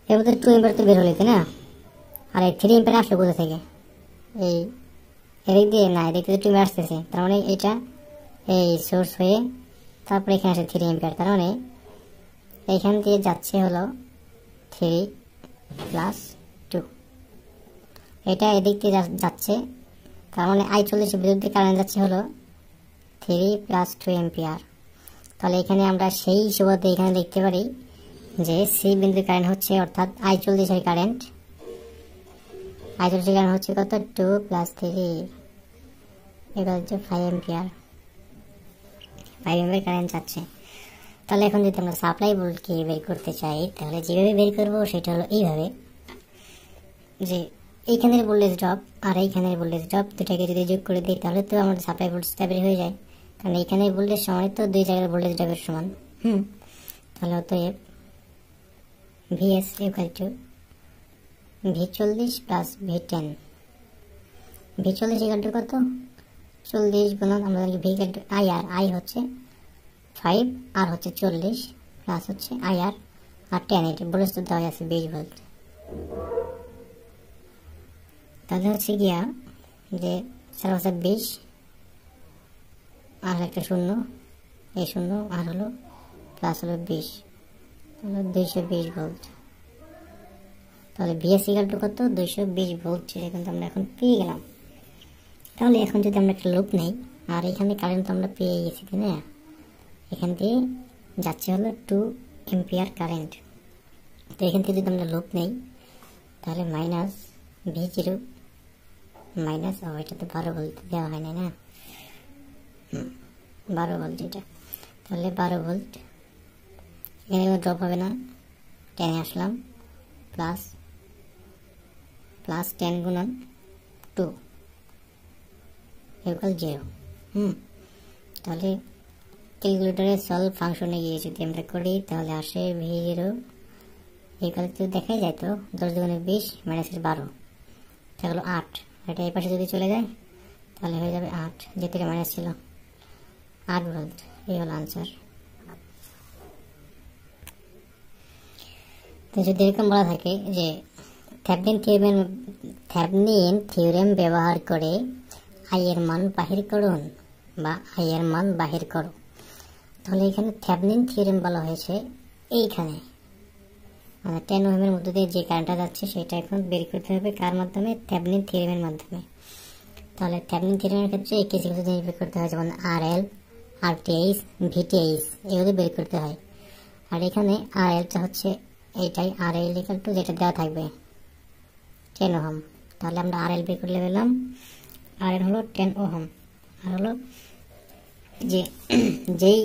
এর মধ্যে টু এম্পিয়ার তো বের হলে না? আর এই থ্রি এম্পিয়ার আসলো কোথা থেকে? এই এদিক দিয়ে? না, এদিক থেকে টু এম্পার আসতেছে। তার মানে এটা এই সোর্স হয়ে তারপরে এখানে আসে থ্রি এম্পিয়ার তার মানে এইখান দিয়ে যাচ্ছে হলো থ্রি প্লাস টু এটা এদিক দিয়ে যাচ্ছে তার মানে আই চল্লিশের বিরুদ্ধে কারেন্ট যাচ্ছে হলো থ্রি প্লাস টু এম্পিয়ার তাহলে এখানে আমরা সেই সুবাদে এখানে দেখতে পারি যে সি বিন্দু কারেন্ট হচ্ছে অর্থাৎ আই চল্লিশের কারেন্ট আই চল্লিশের কারেন্ট হচ্ছে কত? টু প্লাস থ্রি এবার হচ্ছে five ampere five ampere current যাচ্ছে। তাহলে এখন যদি আমরা সাপ্লাই ভোল্টকে বের করতে চাই, তাহলে যেভাবে বের করব সেটা হলো এইভাবে যে এইখানের ভোল্টেজ ড্রপ আর এইখানের ভোল্টেজ ড্রপ দুটাকে যদি যোগ করে দিই, তাহলে তো আমাদের সাপ্লাই ভোল্টেজটা বের হয়ে যায়। কারণ এইখানে ভোল্টেজ সমান তো দুই জায়গার ভোল্টেজ ড্রপের সমান। হুম। তাহলে হতো F VS equal to V চল্লিশ প্লাস ভি টেন ভি চল্লিশ ইকুয়াল টু কত? চল্লিশ গুণন আমাদেরকে V equal to I R I হচ্ছে ফাইভ আর হচ্ছে চল্লিশ প্লাস হচ্ছে আই আর আর টেন এটি ভোল্টেজ তো দেওয়া আছে বিশ ভোল্ট তাহলে হচ্ছে গিয়া যে চার হাজার বিশ, আর একটা শূন্য, এই শূন্য, আর হলো প্লাস হলো বিশ। হলো দুইশো বিশ ভোল্ট তাহলে বিএস ইকাল টু কত? দুইশো বিশ ভোল্ট সেটা কিন্তু আমরা এখন পেয়ে গেলাম। তাহলে এখন যদি আমরা একটা লুপ নেই, আর এখানে কারেন্ট তো আমরা পেয়ে গেছি, তাই না? এখান থেকে যাচ্ছে হলো টু এম্পিয়ার কারেন্ট তো এখান থেকে যদি আমরা লুপ নেই, তাহলে মাইনাস ভি জিরো মাইনাস, ও এটা তো বারো ভোল্ট দেওয়া হয় না না? বারো ভোল্ট এটা। তাহলে বারো ভোল্ট এখানে কোনো ড্রপ হবে না। টেনে আসলাম প্লাস প্লাস টেন গুণন টু ইকুয়াল জিরো হুম? তাহলে ক্যালকুলেটারে সলভ ফাংশনে গিয়ে যদি আমরা করি, তাহলে আসে ভি জিরো ইকুয়াল তো দেখাই যায় তো? দশ দুগুণে বিশ মাইনাসের বারো হলো আট। এটা এই পাশে যদি চলে যায়, তাহলে হয়ে যাবে আট, যে থেকে মাইনাস ছিল। আট ভোল্ট এই হলো আনসার তো যদি এরকম বলা থাকে যে থ্যাবলিন থিওরেম থ্যাবলিন থিওরেম ব্যবহার করে আইয়ের মান বাহির করুন বা আইয়ের মান বাহির করো। তাহলে এখানে থ্যাবলিন থিওরেম বলা হয়েছে এইখানে। টেন ওহমের মধ্যে দিয়ে যে কারেন্টটা যাচ্ছে সেটা এখন বের করতে হবে কার মাধ্যমে? থ্যাবলিন থিওরেমের মাধ্যমে। তাহলে থ্যাবলিন থিওরেমের ক্ষেত্রে কিছু কিছু জিনিস বের করতে হয়, যেমন আর এল আর টিএইচ ভিটিএইচ এগুলো বের করতে হয়। আর এখানে আর এলটা হচ্ছে এইটাই আর এল ইকাল টু যেটা দেওয়া থাকবে টেন ওহম তাহলে আমরা আর এল বের করলে পেলাম আর এল হলো টেন ওহম আর হলো যে, যেই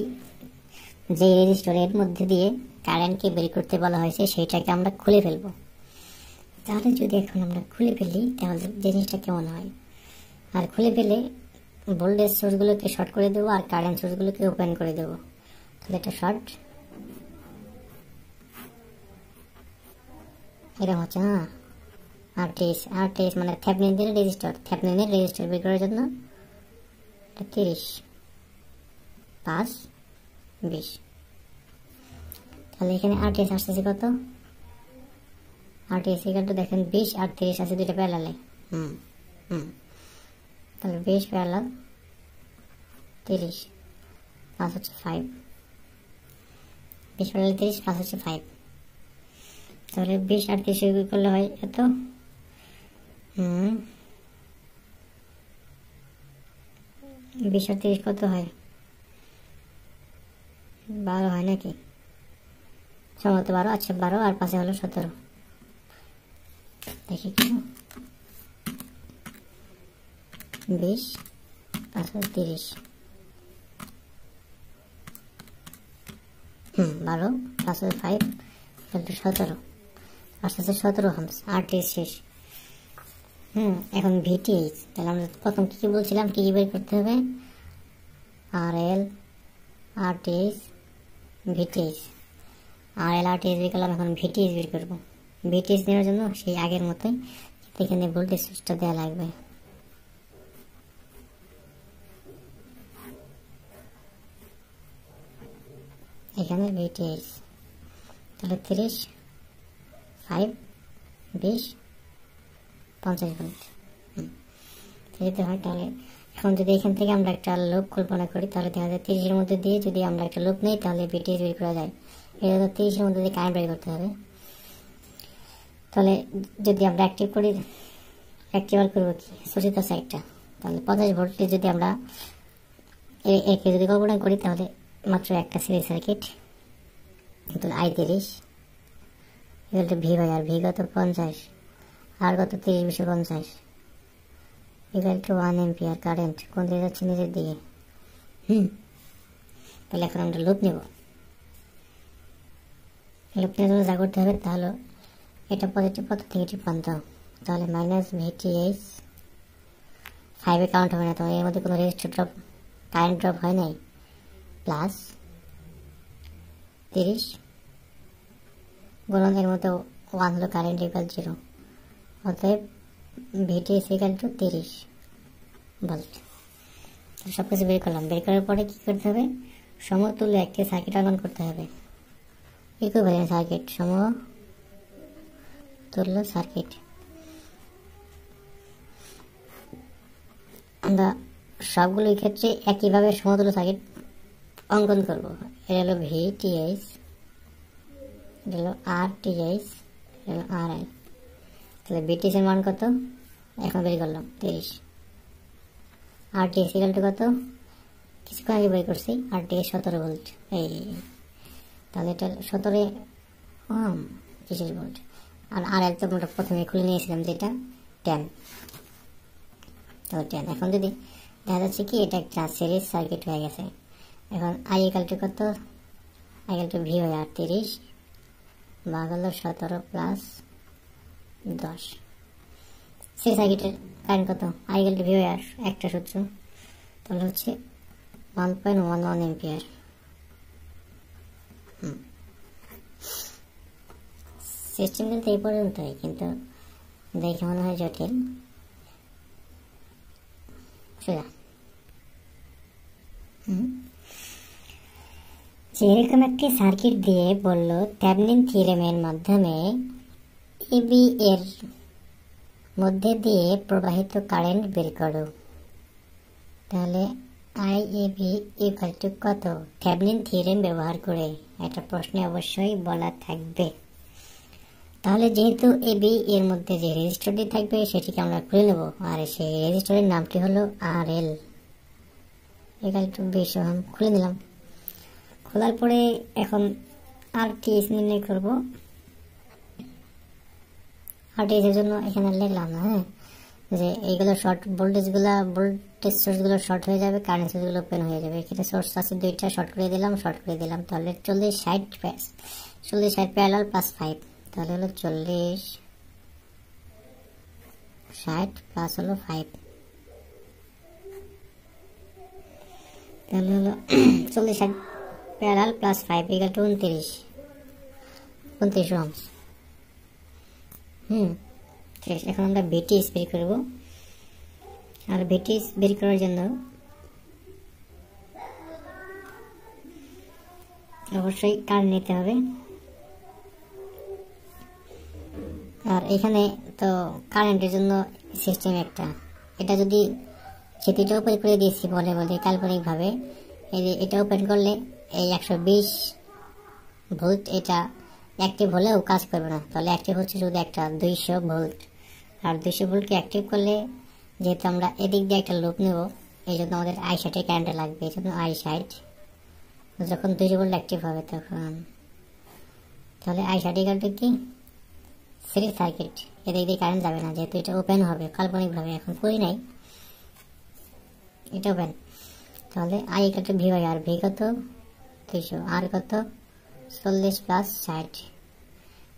যেই রেজিস্টরের মধ্যে দিয়ে কারেন্টকে বের করতে বলা হয়েছে, সেইটাকে আমরা খুলে ফেলব। তাহলে যদি এখন আমরা খুলে ফেলি, তাহলে জিনিসটা কেমন হয়? আর খুলে ফেলে ভোল্টেজ সোর্সগুলোকে শর্ট করে দেবো আর কারেন্ট সোর্সগুলোকে ওপেন করে দেবো। তাহলে এটা শর্ট এরকম হচ্ছে না আর টিএস আর টিএস মানে থ্যাপনিনের রেজিস্টার থ্যাপনিনের রেজিস্টার বের করার জন্য তিরিশ, পাঁচ, বিশ। তাহলে এখানে আর টিএস আসতেছে কত? আর টিএস এখানটা দেখেন বিশ আর তিরিশ আছে দুইটা প্যারালে হুম হুম। তাহলে বিশ প্যারালাল তিরিশ পাঁচ হচ্ছে ফাইভ বিশ প্যারালাল তিরিশ পাঁচ হচ্ছে ফাইভ তাহলে বিশ আর তিরিশ করলে হয় এত? হুম। বিশ আর তিরিশ কত হয়? বারো হয় নাকি? সম্ভবত বারো আচ্ছা বারো আর পাশে হলো সতেরো। দেখি কি বিশ, পাঁচ তিরিশ। হুম, বারো, পাঁচ ফাইভ কিন্তু সতেরো। আস্তে আস্তে সতেরো হামস আট শেষ। হুম, এখন ভিটিএইচ তাহলে আমরা প্রথম কী কী বলছিলাম, কী কী বের করতে হবে? আর এল আর আরটিএইচ ভিটিএইচ আর এল আরটিএইচ বের করলাম এখন ভিটিএইচ বের করব। ভিটিএইচ নেওয়ার জন্য সেই আগের মতোই এখানে ভোল্টেজ সুইচটা দেওয়া লাগবে। এখানে ভিটিএইচ তাহলে তিরিশ ফাইভ বিশ, পঞ্চাশ ভোল্ট। হয় তাহলে এখন যদি এখান থেকে আমরা একটা লোক কল্পনা করি, তাহলে দেখা যায় তিরিশের মধ্যে দিয়ে যদি আমরা একটা লোক নেই, তাহলে বিটিএস বের করা যায়। এটা তো তিরিশের মধ্যে দিয়ে কারেন্ট বের করতে হবে, তাহলে যদি আমরা অ্যাক্টিভ করি অ্যাক্টিভাল করব কি? সচিত সাইডটা তাহলে পঞ্চাশ ভোল্টে যদি আমরা একে যদি কল্পনা করি, তাহলে মাত্র একটা সিরিজ সার্কিট তাহলে আই তিরিশ এগুলো ভি ভাই আর ভি কত? পঞ্চাশ। আর কত? তিরিশ বিশে পঞ্চাশ। Equal to one ampere current কোন দিকে যাচ্ছে? নিচের দিকে। হুম। তাহলে এখন আমরা লুপ নেব। লুপ নেওয়ার যা করতে হবে তাহলে এটা পজিটিভ পথ নেগেটিভ প্রান্ত তাহলে মাইনাস ভিটিএইচ ফাইভে কাউন্ট হবে না, তো এর মধ্যে কোনো রেজিস্টার ড্রপ কারেন্ট ড্রপ হয় নাই? প্লাস তিরিশ। গুণন মতো ওয়ান হলো কারেন্ট ইকাল জিরো অতএব ভিটিএস ইকাল টু তিরিশ। ভোল্ট সব কিছু বের করলাম। বের করার পরে কী করতে হবে? সমতুল্য একটি সার্কিট অঙ্কন করতে হবে। ইকুইভ্যালেন্ট সার্কিট সমতুল্য সার্কিট আমরা সবগুলোই ক্ষেত্রে একইভাবে সমতুল্য সার্কিট অঙ্কন করব। এটা হলো ভি ভিটিএস এটা হলো আর টিএস এটা আর এল তাহলে বিটিএসের মান কত? এখন বের করলাম, তিরিশ। আর টিএস ইকাল টু কত? কিছুক্ষণ আগে বের করছি আর টিএস সতেরো ভোল্ট এই তাহলে এটা সতেরো পঁচিশ ভোল্ট আর আর এল তো প্রথমে খুলে নিয়েছিলাম যেটা টেন তাহলে টেন এখন যদি দেখা যাচ্ছে কি, এটা একটা সিরিজ সার্কিট হয়ে গেছে। এখন আই একালটু কত? আই একালটু ভি হয় আর তিরিশ ভাগ হলো সতেরো প্লাস দশ। সেই সার্কিটের কারেন্ট কত? আই একালটু ভি হয় একটা সূত্র। তাহলে হচ্ছে one point one one ampere system কিন্তু এই পর্যন্তই, কিন্তু দেখে মনে হয় জটিল। যেরকম একটি সার্কিট দিয়ে বলল ট্যাবলিন থিওরেমের মাধ্যমে এবি এর মধ্যে দিয়ে প্রবাহিত কারেন্ট বের করো। তাহলে I A B equal to কত? ট্যাবলিন থিওরেম ব্যবহার করে? একটা প্রশ্নে অবশ্যই বলা থাকবে। তাহলে যেহেতু এ বি এর মধ্যে যে রেজিস্টারটি থাকবে, সেটিকে আমরা খুলে নেব। আর সেই রেজিস্টারের নামটি হলো আর এল একাল টু বিশ খুলে নিলাম। খোলার পরে এখন আর টিএস নির্ণয় করব। আর টিএসের জন্য এখানে লিখলাম না হ্যাঁ? যে এইগুলো শর্ট ভোল্টেজগুলো ভোল্টেজ সোর্সগুলো শর্ট হয়ে যাবে কারেন্ট সোর্সগুলো ওপেন হয়ে যাবে। এখানে সোর্স আছে দুইটা শর্ট করে দিলাম শর্ট করে দিলাম, তাহলে চল্লিশ ষাট চল্লিশ ষাট প্যারালাল প্লাস ফাইভ তাহলে হলো চল্লিশ, ষাট প্লাস হলো ফাইভ তাহলে হলো [clears throat] চল্লিশ ষাট parallel plus five equal to উনত্রিশ। উনত্রিশ রমস হুম এখন আমরা বিটিএস বের করব। আর বিটিএস বের করার জন্য অবশ্যই কার্ড নিতে হবে। আর এখানে তো কারেন্টের জন্য সিস্টেম একটা। এটা যদি সেটিটা ওপেন করে দিয়েছি বলে বলে কাল্পনিকভাবে এটা ওপেন করলে এই একশো বিশ ভোল্ট এটা অ্যাক্টিভ হলেও কাজ করবে না। তাহলে অ্যাক্টিভ হচ্ছে শুধু একটা দুইশো ভোল্ট। আর দুইশো ভোল্টকে অ্যাক্টিভ করলে যেহেতু আমরা এদিক দিয়ে একটা লুপ নেব এই জন্য আমাদের আই সাইডে কারেন্টে লাগবে এই জন্য আই সাইড যখন দুইশো ভোল্ট অ্যাক্টিভ হবে তখন। তাহলে আই সাইড ইকালটা কি? সিরিজ সার্কিট এদিক দিয়ে কারেন্ট যাবে না, যেহেতু এটা ওপেন হবে, কাল্পনিকভাবে এখন করি নাই। এটা ওপেন তাহলে আই কত ভি বাই আর ভি কত? দুইশো। আর কত? চল্লিশ প্লাস ষাট।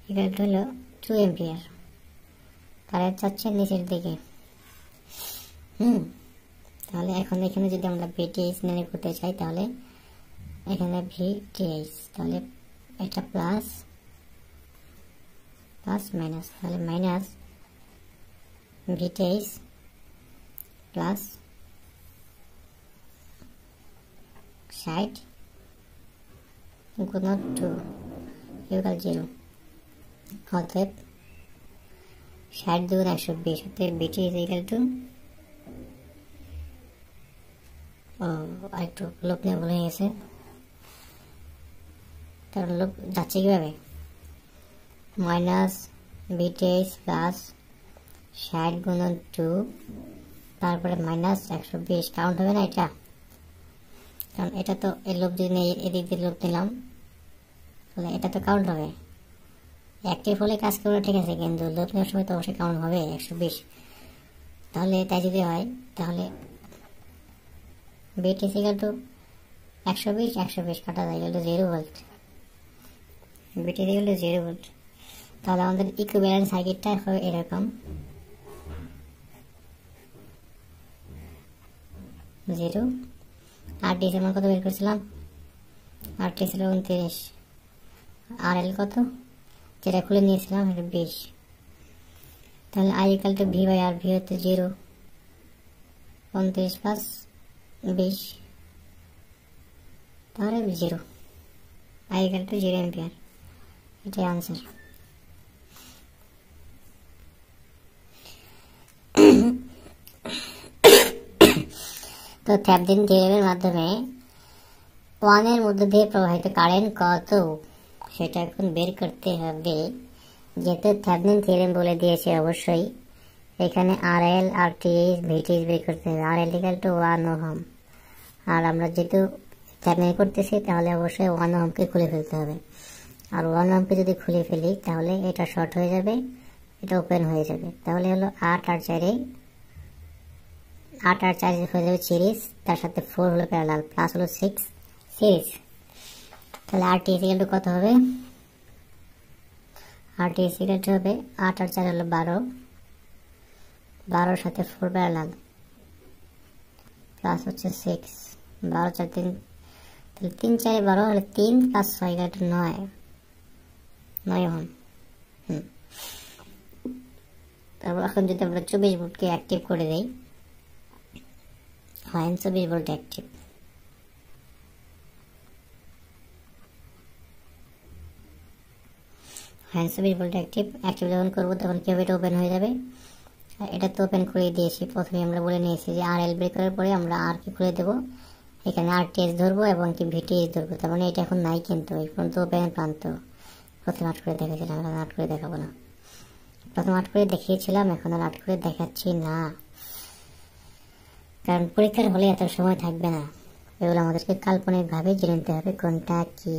এটা হলো টু এম্পিয়ার কারেন্ট যাচ্ছে নিচের দিকে। হুম। তাহলে এখন এখানে যদি আমরা ভিটিএইচ নির্ণয় করতে চাই, তাহলে এখানে ভিটিএইচ তাহলে এটা প্লাস প্লাস মাইনাস তাহলে মাইনাস ভিটিএইচ প্লাস ষাট গুণ টু ইকুয়াল জিরো অতএব ষাট দুগুণ একশো বিশ, অতএব বিটি ইজ ইকাল টু ও একটু লোক নিয়ে ভুলে গেছে। কারণ লোক যাচ্ছে কীভাবে? মাইনাস বিটিএইচ প্লাস ষাট গুণন টু, তারপরে মাইনাস একশো বিশ। কাউন্ট হবে না এটা? কারণ এটা তো এই লোক যদি নেই, এদিক দিয়ে লোক নিলাম। তাহলে এটা তো কাউন্ট হবে। অ্যাক্টিভ হলে কাজ করবে, ঠিক আছে, কিন্তু লোক নেওয়ার সময় তো অবশ্যই কাউন্ট হবে, একশো বিশ। তাহলে তাই যদি হয়, তাহলে বিট ইসিকাল টু একশো বিশ একশো বিশ কাটা যায় গেল জিরো ভোল্ট বিট ইসিকাল টু জিরো ভোল্ট তাহলে আমাদের ইকুইভ্যালেন্ট সার্কিটটা হবে এরকম। জিরো। আর ডি আমরা কত বের করেছিলাম? আর টি ছিল উনত্রিশ। আর এল কত? যেটা খুলে নিয়েছিলাম এটা বিশ। তাহলে I equal to V by R V হচ্ছে জিরো। উনত্রিশ প্লাস বিশ। তাহলে zero. I equal to zero ampere এটাই আনসার তো থ্যাপদিন থিওরেমের মাধ্যমে ওয়ানের মধ্যে দিয়ে প্রবাহিত কারেন্ট কত? সেটা এখন বের করতে হবে। যেহেতু থ্যাপদিন থিওরেম বলে দিয়েছে অবশ্যই। এখানে আর এল আর টি ভিটিএস বের করতে হবে। R L equal to one ohm আর আমরা যেহেতু থ্যাবদিন করতেছি, তাহলে অবশ্যই ওয়ান ওহমকে খুলে ফেলতে হবে। আর ওয়ান ওহমকে যদি খুলে ফেলি, তাহলে এটা শর্ট হয়ে যাবে, এটা ওপেন হয়ে যাবে। তাহলে হলো আট আর চারে আট আর চার হয়ে যাবে সিরিজ তার সাথে ফোর হলো প্যারালাল প্লাস হলো সিক্স সিরিজ তাহলে আর টি সিকেল কত হবে? আর টি সিকেল হবে আট আর চার হলো বারো। বারোর সাথে ফোর প্যারালাল প্লাস হচ্ছে সিক্স বারো চার তিন, তাহলে তিন চারে বারো হলে তিন প্লাস ছয় এগারো নয়। নয় হন হুম। তারপর এখন যদি আমরা চব্বিশ ভোল্টকে অ্যাক্টিভ করে দিই হয় চব্বিশ ভোল্ট অ্যাক্টিভ হ্যান্ড চব্বিশ ভোল্ট অ্যাক্টিভ অ্যাক্টিভ যখন করব, তখন কীভাবে এটা ওপেন হয়ে যাবে? এটা তো ওপেন করে দিয়েছি। প্রথমে আমরা বলে নিয়েছি যে আর এল করার পরে আমরা আর কি খুলে দেবো? এখানে আর টেস ধরবো এবং কি ভিটিএস ধরবো। তার মানে এটা এখন নাই কিন্তু, এই পর্যন্ত ওপেন প্রান্ত। প্রথমে আট করে দেখেছিলাম এখন আট করে দেখাবো না। প্রথম আট করে দেখিয়েছিলাম, এখন আর আট করে দেখাচ্ছি না। কারণ পরীক্ষার হলে এত সময় থাকবে না। এগুলো আমাদেরকে কাল্পনিকভাবে জেনে নিতে হবে, কোনটা কি।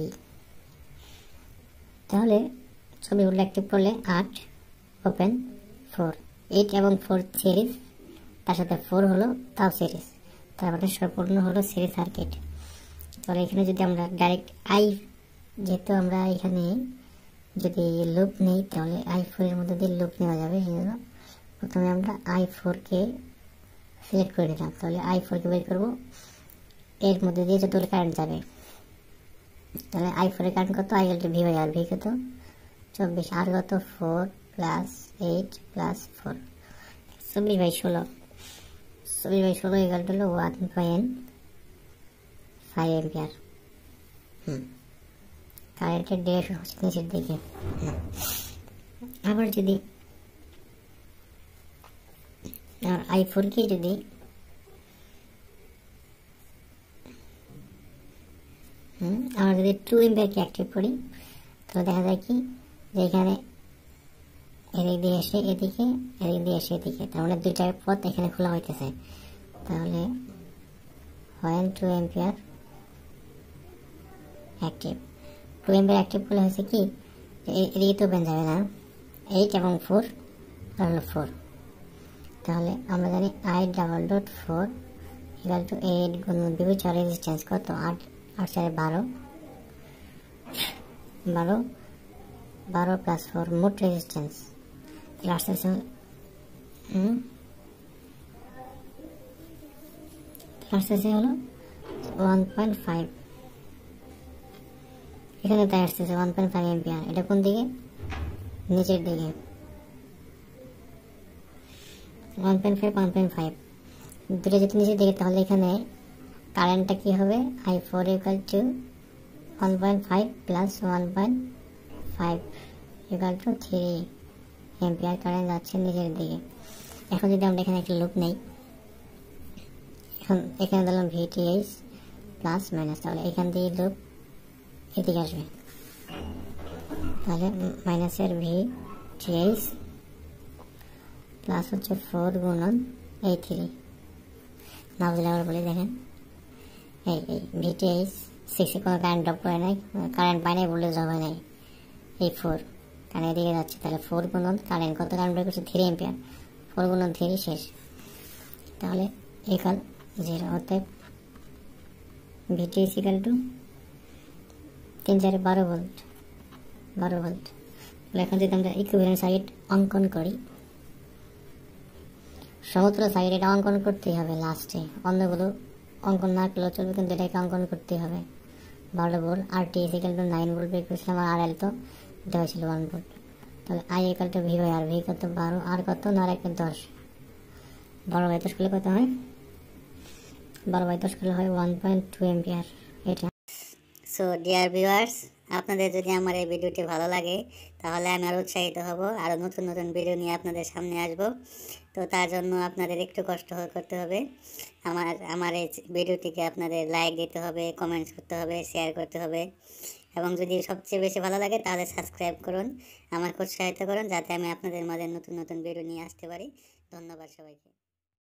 তাহলে ছবি উল্লেখ অ্যাক্টিভ করলে আট ওপেন ফোর এইট এবং ফোর সিরিজ তার সাথে ফোর হলো তাও সিরিজ তারপরে সম্পূর্ণ হলো সিরিজ সার্কিট তাহলে এখানে যদি আমরা ডাইরেক্ট আই যেহেতু আমরা এখানে যদি লুপ নেই, তাহলে আই ফোরের মধ্যে দিয়ে লুপ নেওয়া যাবে সেজন্য প্রথমে আমরা আই ফোরকে সিলেক্ট করে নিলাম তাহলে আই ফোরকে বের করব। এর মধ্যে দিয়ে যতগুলো কারেন্ট যাবে। তাহলে আই ফোরের কারেন্ট কত? I L V by R V কত? চব্বিশ। আর কত? Four plus eight plus four চব্বিশ বাই ষোলো। চব্বিশ বাই ষোলো এগারো হলো ওয়ান পয়েন্ট ফাইভ এম্পিয়ার হুম। কারেন্টের ডিরেকশন হচ্ছে নিচের দিকে। আবার যদি আই ফোরকে যদি আমরা যদি টু এম্পিয়ারকে অ্যাক্টিভ করি। তাহলে দেখা যায় কি, যে এখানে এদিক দিয়ে এসে এদিকে, এদিক দিয়ে এসে এদিকে। তার মানে দুইটা পথ এখানে খোলা হইতেছে। তাহলে one two ampere active two ampere active করলে হয়েছে কি এদিকে তো ওপেন যাবে না। এইট এবং ফোর আর হলো ফোর তাহলে আমরা জানি I double dot four equal to eight গুণ বিবেচ রেজিস্ট্যান্স কত? আট আট চারে বারো। বারো বারো প্লাস ফোর মোট রেজিস্ট্যান্স লাস্ট হুম আসতেছে হলো ওয়ান পয়েন্ট ফাইভ এখানে তাই আসতেছে ওয়ান পয়েন্ট ফাইভ এম্পিয়ার এটা কোন দিকে? নিচের দিকে। One point five one point five দুটো যদি নিচের দিকে তাহলে এখানে কারেন্টটা কী হবে? I four equal to one point five plus one point five equal to three ampere current যাচ্ছে নিচের দিকে। এখন যদি আমরা এখানে একটা লুপ নেই, এখন এখানে দিলাম ভিটিএইচ প্লাস মাইনাস তাহলে এখান থেকে লুপ এদিকে আসবে। তাহলে মাইনাসের ভি টিএইচ প্লাস হচ্ছে ফোর গুণন এই থ্রি না বুঝলে আবার বলে দেখেন এই এই ভিটিএইচ সিক্সে কোনো কারেন্ট ড্রপ করে নাই কারেন্ট পায় নাই বলে জমা নাই। এই ফোর কারণ এদিকে যাচ্ছে, তাহলে ফোর গুণন কারেন্ট কত কারেন্ট বের করছে? থ্রি এম্পিয়ার ফোর গুণন থ্রি শেষ। তাহলে ইকাল জিরো অতএব ভিটিএস ইকাল টু তিন চারে বারো ভোল্ট বারো ভোল্ট এখন যদি আমরা ইকুইভ্যালেন্ট সাইড অঙ্কন করি সমুদ্র সাইড এটা অঙ্কন করতেই হবে লাস্টে অন্যগুলো অঙ্কন না করলেও চলবে, কিন্তু এটাকে অঙ্কন করতেই হবে। বারো volt R T S equal to nine volt বের করেছিলাম, আর আর এল তো দেওয়া ছিল ওয়ান ভোল্ট তাহলে I equal to V by R V কত বারো আর কত, না আর এক দশ? বারো বাই দশ করলে কত হয়? বারো বাই দশ করলে হয় ওয়ান পয়েন্ট টু এম্পিয়ার এটা। সো ডিয়ার ভিউয়ার্স আপনাদের যদি আমার এই ভিডিওটি ভালো লাগে তাহলে আমি আরও উৎসাহিত হব আরও নতুন নতুন ভিডিও নিয়ে আপনাদের সামনে আসব। তো তার জন্য আপনাদের একটু কষ্ট করতে হবে। আমার আমার এই ভিডিওটিকে আপনাদের লাইক দিতে হবে কমেন্টস করতে হবে শেয়ার করতে হবে। এবং যদি সবচেয়ে বেশি ভালো লাগে তাহলে সাবস্ক্রাইব করুন, আমাকে উৎসাহিত করুন, যাতে আমি আপনাদের মাঝে নতুন নতুন ভিডিও নিয়ে আসতে পারি। ধন্যবাদ সবাইকে।